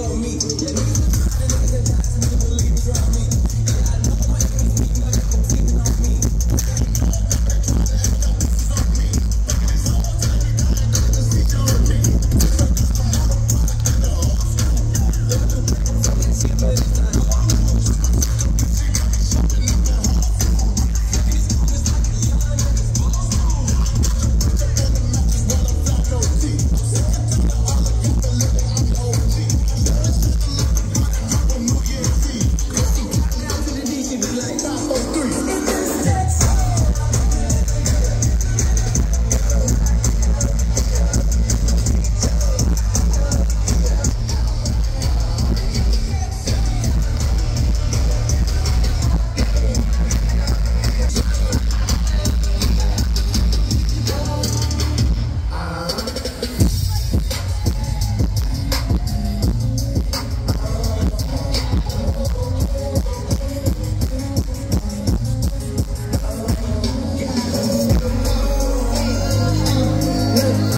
on me. Yeah, niggas like